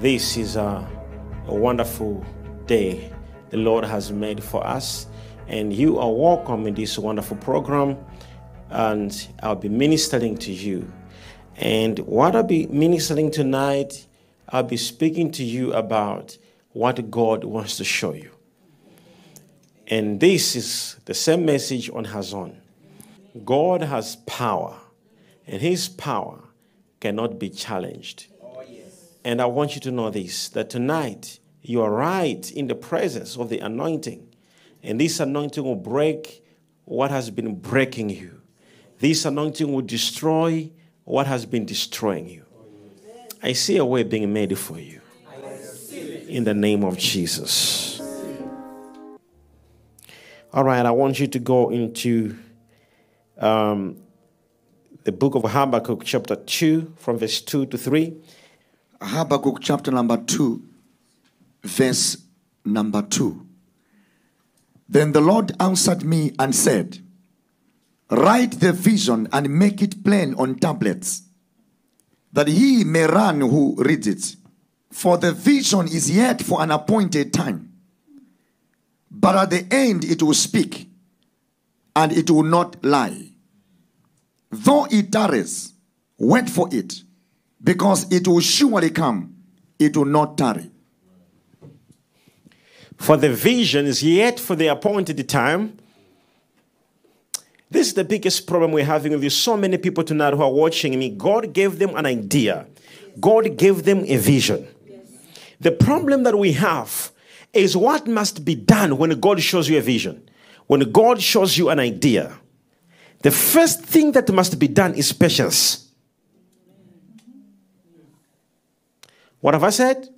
This is a, a wonderful day the Lord has made for us, and you are welcome in this wonderful program. And I'll be ministering to you. And what I'll be ministering tonight, I'll be speaking to you about what God wants to show you. And this is the same message on Hazon. God has power, and his power cannot be challenged. And I want you to know this that tonight you are right in the presence of the anointing. And this anointing will break what has been breaking you. This anointing will destroy what has been destroying you. I see a way being made for you. In the name of Jesus. All right, I want you to go into um, the book of Habakkuk, chapter 2, from verse 2 to 3. Habakkuk chapter number 2, verse number 2. Then the Lord answered me and said, Write the vision and make it plain on tablets, that he may run who reads it. For the vision is yet for an appointed time. But at the end it will speak, and it will not lie. Though it tarries, wait for it, because it will surely come, it will not tarry. For the vision is yet for the appointed time. This is the biggest problem we're having with you. so many people tonight who are watching me. God gave them an idea, God gave them a vision. The problem that we have is what must be done when God shows you a vision, when God shows you an idea. The first thing that must be done is patience. What have I said?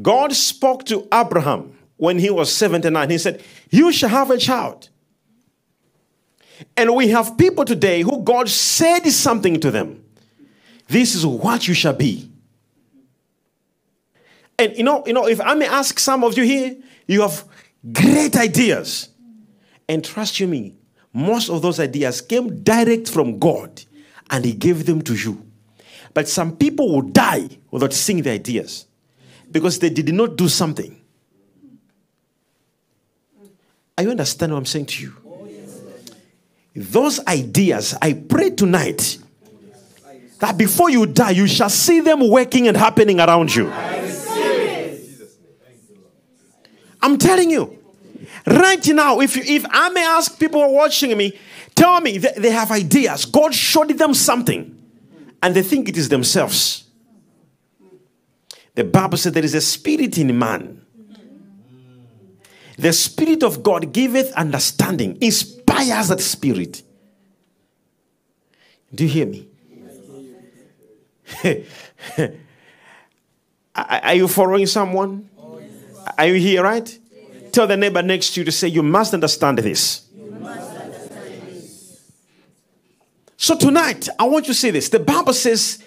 God spoke to Abraham when he was 79. He said, You shall have a child. And we have people today who God said something to them. This is what you shall be. And you know, you know, if I may ask some of you here, you have great ideas. And trust you me, most of those ideas came direct from God and He gave them to you. But some people will die without seeing the ideas because they did not do something. Are you understand what I'm saying to you? Those ideas, I pray tonight that before you die, you shall see them working and happening around you. I'm telling you, right now, if, you, if I may ask people watching me, tell me they, they have ideas. God showed them something, and they think it is themselves. The Bible said there is a spirit in man. The spirit of God giveth understanding, inspires that spirit. Do you hear me? Are you following someone? Are you here, right? Tell the neighbor next to you to say, You must understand this. So tonight, I want you to see this. The Bible says,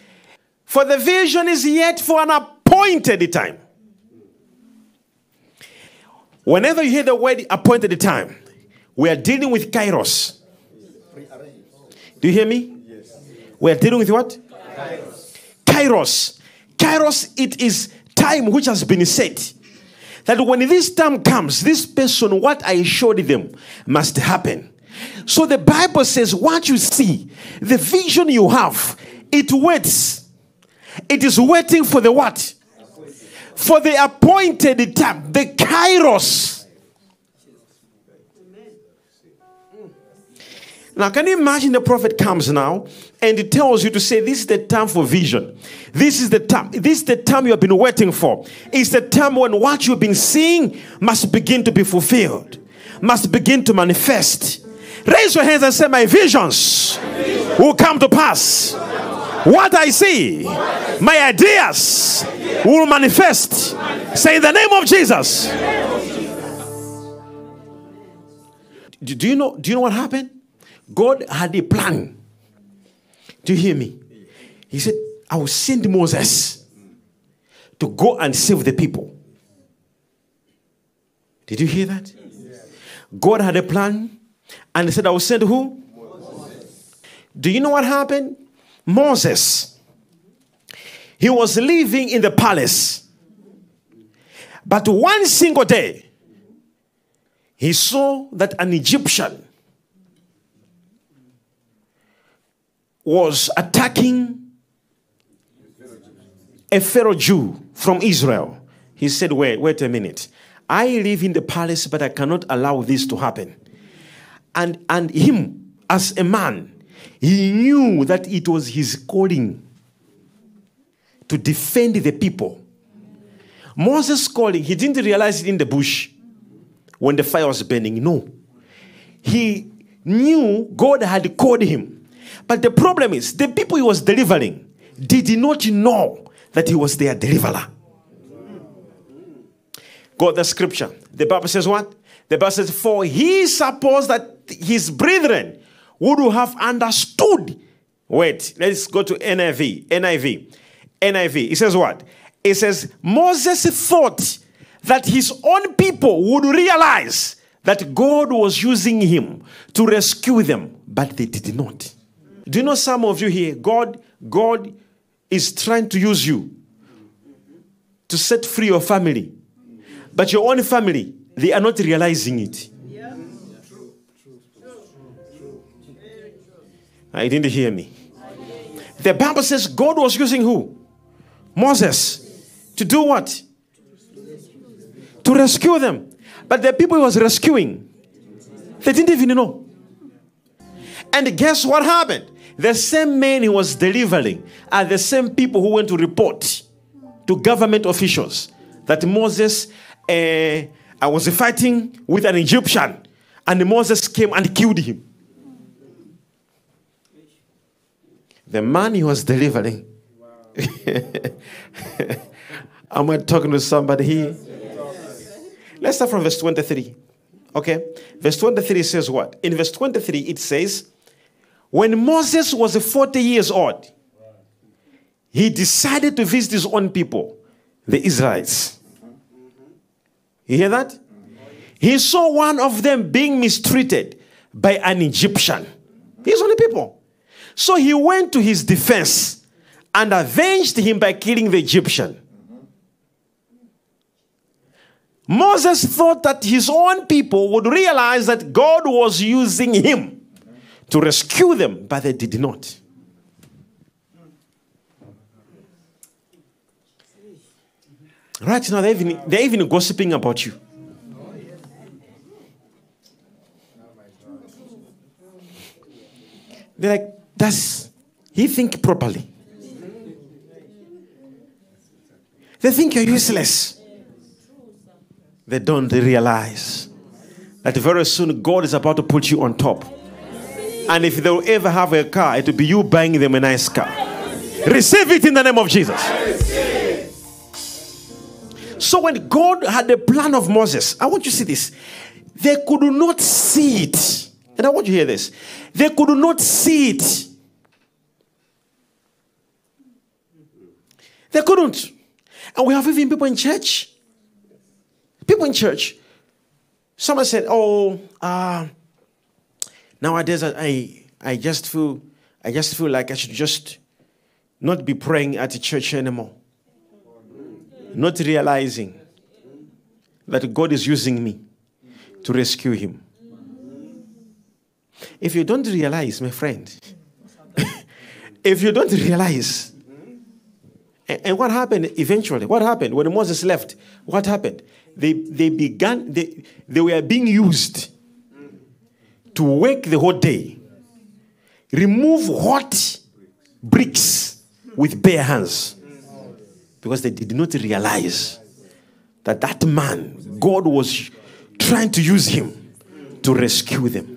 For the vision is yet for an appointed time. Whenever you hear the word appointed time, we are dealing with kairos. Do you hear me? Yes. We are dealing with what? Kairos. Kairos. Kairos, it is time which has been set. That when this time comes, this person, what I showed them, must happen. So the Bible says, what you see, the vision you have, it waits. It is waiting for the what? For the appointed time, the kairos. Now, can you imagine the prophet comes now and he tells you to say, This is the time for vision. This is the time. This is the time you have been waiting for. It's the time when what you've been seeing must begin to be fulfilled, must begin to manifest. Raise your hands and say, My visions will come to pass. What I see, my ideas will manifest. Say, In the name of Jesus. Do you know? Do you know what happened? God had a plan. Do you hear me? He said, I will send Moses to go and save the people. Did you hear that? God had a plan and he said, I will send to who? Moses. Do you know what happened? Moses. he was living in the palace. But one single day, he saw that an Egyptian was attacking a Pharaoh Jew from Israel. He said, Wait, wait a minute. I live in the palace, but I cannot allow this to happen. And, and him, as a man, he knew that it was his calling to defend the people. Moses' calling, he didn't realize it in the bush when the fire was burning. No. He knew God had called him. But the problem is, the people he was delivering did not know that he was their deliverer. Got the scripture. The Bible says what? The Bible says, For he supposed that his brethren would have understood. Wait, let's go to NIV. NIV. NIV. It says what? It says, Moses thought that his own people would realize that God was using him to rescue them, but they did not. Do you know some of you here? God, God is trying to use you to set free your family. But your own family, they are not realizing it. I didn't hear me. The Bible says God was using who? Moses. To do what? To rescue them. But the people he was rescuing, they didn't even know. And guess what happened? The same men he was delivering are the same people who went to report to government officials that Moses uh, I was fighting with an Egyptian, and Moses came and killed him. The man he was delivering. Am I talking to somebody here? Let's start from verse 23. Okay? Verse 23 says what? In verse 23, it says, When Moses was 40 years old, he decided to visit his own people, the Israelites. You hear that? He saw one of them being mistreated by an Egyptian. His only people. So he went to his defense and avenged him by killing the Egyptian. Moses thought that his own people would realize that God was using him to rescue them, but they did not. Right now, they're even, they're even gossiping about you. They're like, does he think properly? They think you're useless. They don't realize that very soon God is about to put you on top. And if they'll ever have a car, it will be you buying them a nice car. Receive it in the name of Jesus. So when God had the plan of Moses, I want you to see this. They could not see it. And I want you to hear this. They could not see it. They couldn't. And we have even people in church. People in church. Someone said, Oh, uh, nowadays I, I just feel I just feel like I should just not be praying at the church anymore not realizing that God is using me to rescue him. If you don't realize, my friend, if you don't realize, and, what happened eventually? What happened when Moses left? What happened? They, they began, they, they were being used to work the whole day, remove hot bricks with bare hands because they did not realize that that man, God was trying to use him to rescue them.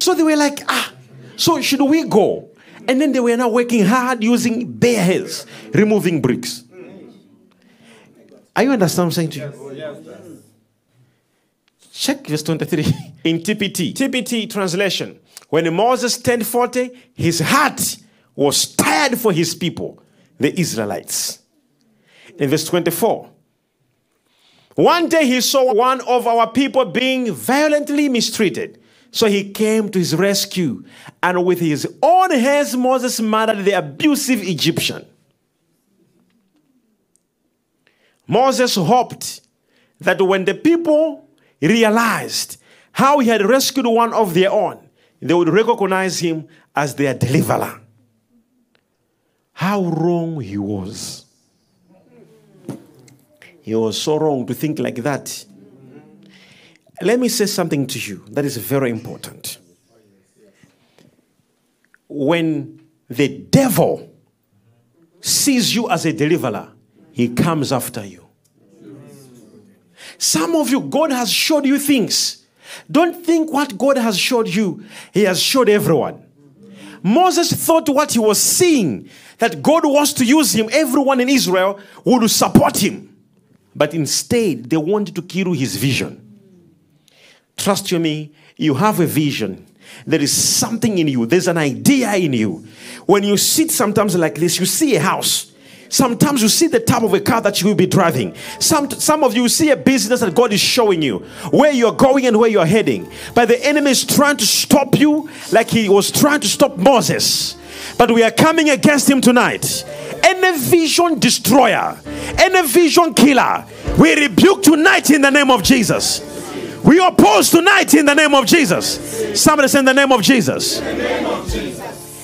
So they were like, ah, so should we go? And then they were now working hard using bare hands, removing bricks. Are you understand what I'm saying to you? Check verse 23 in TPT. TPT translation. When Moses turned 40, his heart was tired for his people the Israelites. In verse 24, one day he saw one of our people being violently mistreated. So he came to his rescue, and with his own hands, Moses murdered the abusive Egyptian. Moses hoped that when the people realized how he had rescued one of their own, they would recognize him as their deliverer. How wrong he was. He was so wrong to think like that. Let me say something to you that is very important. When the devil sees you as a deliverer, he comes after you. Some of you, God has showed you things. Don't think what God has showed you, He has showed everyone. Moses thought what he was seeing, that God wants to use him, everyone in Israel would support him. But instead, they wanted to kill his vision. Trust you me, you have a vision. There is something in you, there's an idea in you. When you sit sometimes like this, you see a house. Sometimes you see the type of a car that you will be driving. Some, some of you see a business that God is showing you where you're going and where you're heading. But the enemy is trying to stop you like he was trying to stop Moses. But we are coming against him tonight. Any vision destroyer, any vision killer, we rebuke tonight in the name of Jesus. We oppose tonight in the name of Jesus. Somebody say in the name of Jesus.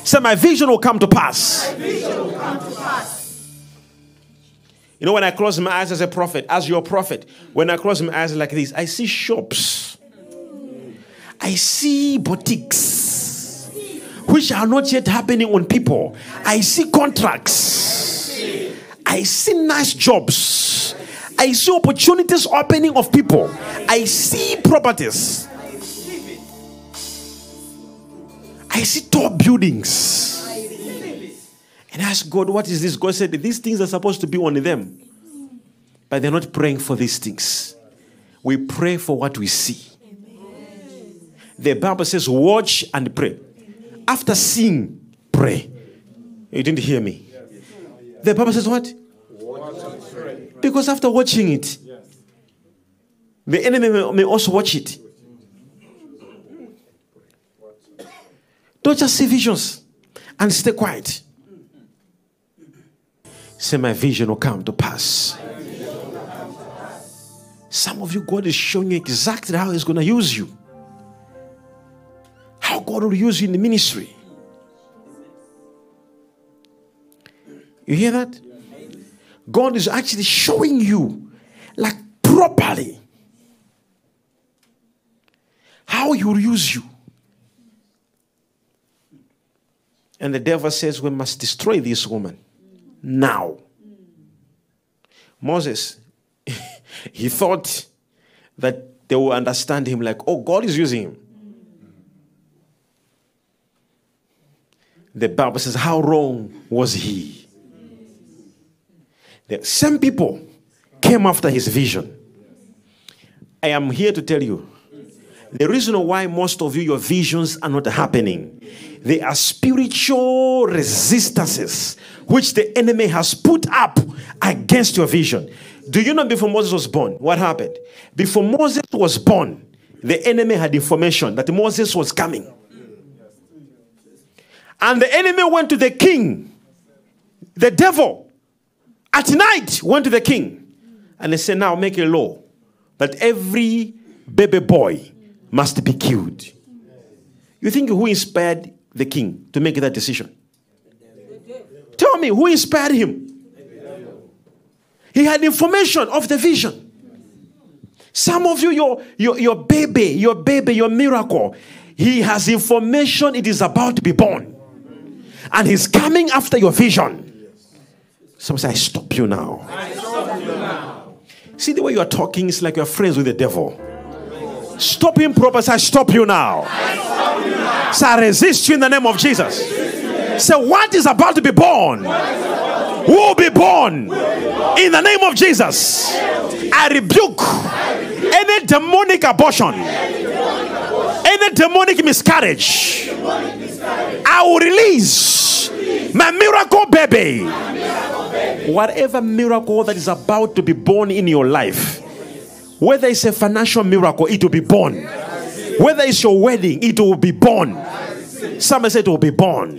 Say my vision will come to pass. You know, when I close my eyes as a prophet, as your prophet, when I close my eyes like this, I see shops. I see boutiques, which are not yet happening on people. I see contracts. I see nice jobs. I see opportunities opening of people. I see properties. I see tall buildings. And I God, what is this? God said, these things are supposed to be on them. But they're not praying for these things. We pray for what we see. The Bible says, watch and pray. After seeing, pray. You didn't hear me. The Bible says what? Because after watching it, the enemy may, may also watch it. Don't just see visions and stay quiet. Say, My vision will come to pass. Some of you, God is showing you exactly how He's going to use you. How God will use you in the ministry. You hear that? God is actually showing you, like properly, how He will use you. And the devil says, We must destroy this woman now. Moses, he thought that they will understand him like, oh, God is using him. The Bible says, how wrong was he? The same people came after his vision. I am here to tell you the reason why most of you, your visions are not happening, they are spiritual resistances which the enemy has put up against your vision. Do you know before Moses was born, what happened? Before Moses was born, the enemy had information that Moses was coming. And the enemy went to the king, the devil, at night went to the king. And they said, Now make a law that every baby boy must be killed. You think who inspired the king to make that decision? Tell me, who inspired him? He had information of the vision. Some of you, your, your, your baby, your baby, your miracle, he has information it is about to be born. And he's coming after your vision. Some say, I stop you now. Stop you now. See the way you are talking, it's like you're friends with the devil. Stop him proper. Say, I stop you now. I stop you now. Say, I resist you in the name of Jesus. Say, what is about to be born Who will be born in the name of Jesus. I rebuke any demonic abortion, any demonic miscarriage. I will release my miracle baby. Whatever miracle that is about to be born in your life, whether it's a financial miracle, it will be born. Whether it's your wedding, it will be born. Somebody said it will be born.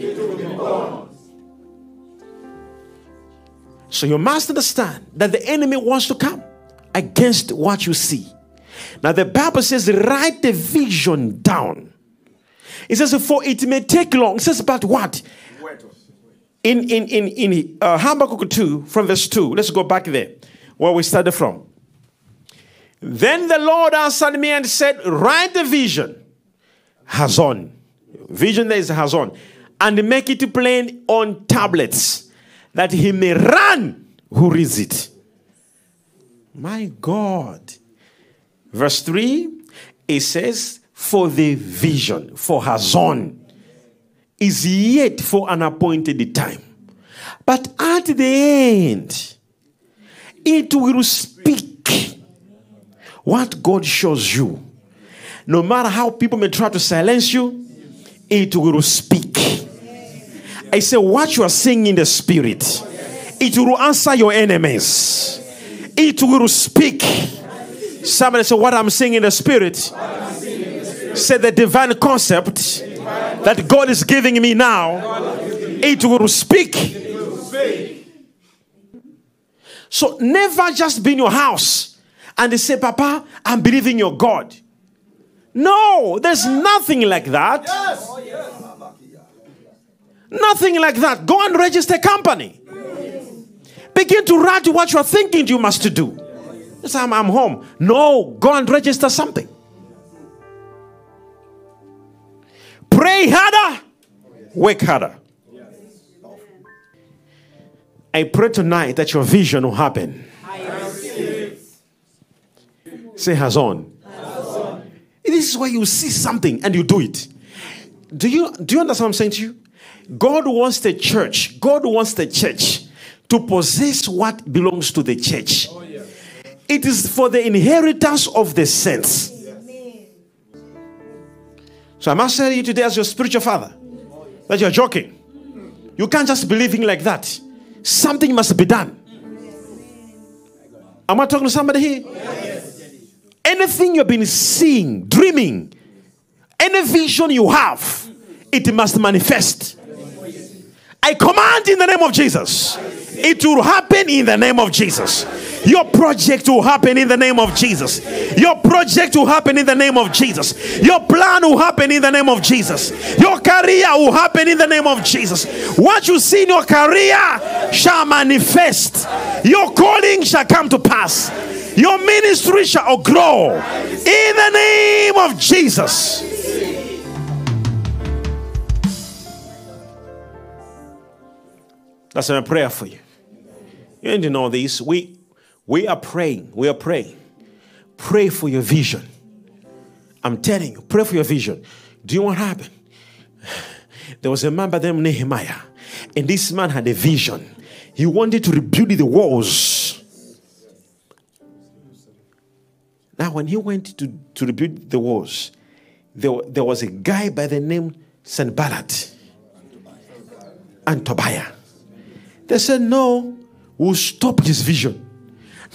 So you must understand that the enemy wants to come against what you see. Now the Bible says, write the vision down. It says, for it may take long. It says, about what? In in in in uh, Habakkuk 2, from verse 2. Let's go back there, where we started from. Then the Lord answered me and said, Write the vision, Hazon. Vision there is Hazon. And make it plain on tablets, that he may run who reads it. My God. Verse 3, it says, For the vision, for Hazon, is yet for an appointed time. But at the end, it will speak what God shows you, no matter how people may try to silence you, it will speak. I say, what you are saying in the spirit, it will answer your enemies. It will speak. Somebody say, What I'm saying in the spirit, say the divine concept that God is giving me now, it will speak. So never just be in your house and they say, Papa, I'm believing your God. No, there's nothing like that. Nothing like that. Go and register a company. Begin to write what you are thinking you must do. Yes, I'm, I'm home. No, go and register something. Pray harder, work harder. I pray tonight that your vision will happen. Say Hazon. This is where you see something and you do it. Do you do you understand what I'm saying to you? God wants the church. God wants the church to possess what belongs to the church. Oh, yeah. It is for the inheritance of the saints. So I must tell you today, as your spiritual father, that you're joking. You can't just believe in like that. Something must be done. Am I talking to somebody here? Anything you've been seeing, dreaming, any vision you have, it must manifest. I command in the name of Jesus. It will happen in the name of Jesus. Your project will happen in the name of Jesus. Your project will happen in the name of Jesus. Your plan will happen in the name of Jesus. Your career will happen in the name of Jesus. What you see in your career shall manifest. Your calling shall come to pass. Your ministry shall grow in the name of Jesus. That's my prayer for you. You need to know this. We we are praying. We are praying. Pray for your vision. I'm telling you, pray for your vision. Do you know what happened? There was a man by the name Nehemiah, and this man had a vision. He wanted to rebuild the walls Now, when he went to, to rebuild the walls, there, there was a guy by the name Sanballat and Tobiah. They said, No, we'll stop his vision.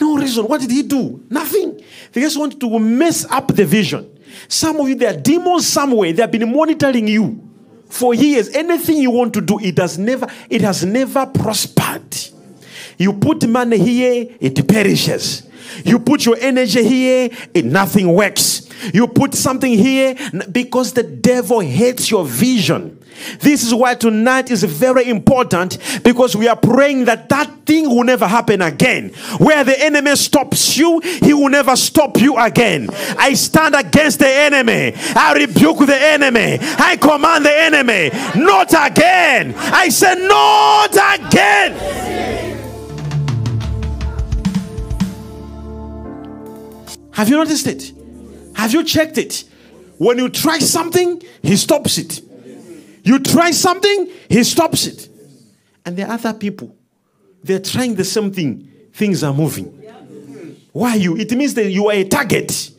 No reason. What did he do? Nothing. They just wanted to mess up the vision. Some of you, there are demons somewhere. They have been monitoring you for years. Anything you want to do, it has never, it has never prospered. You put money here, it perishes. You put your energy here, it nothing works. You put something here because the devil hates your vision. This is why tonight is very important because we are praying that that thing will never happen again. Where the enemy stops you, he will never stop you again. I stand against the enemy. I rebuke the enemy. I command the enemy, not again. I say, not again. Have you noticed it? Have you checked it? When you try something, he stops it. You try something, he stops it. And there are other people, they're trying the same thing. Things are moving. Why are you? It means that you are a target.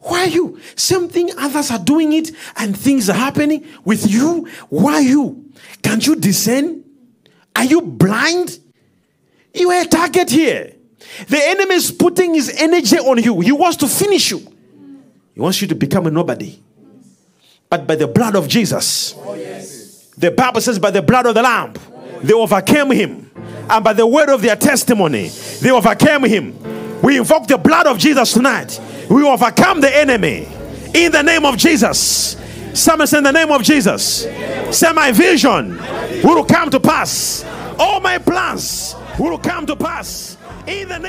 Why you? Same thing, others are doing it and things are happening with you. Why you? Can't you discern? Are you blind? You are a target here. The enemy is putting his energy on you. He wants to finish you. He wants you to become a nobody. But by the blood of Jesus, the Bible says, by the blood of the Lamb, they overcame him. And by the word of their testimony, they overcame him. We invoke the blood of Jesus tonight. We overcome the enemy in the name of Jesus. Someone say in the name of Jesus. Say my vision will come to pass. All my plans will come to pass name.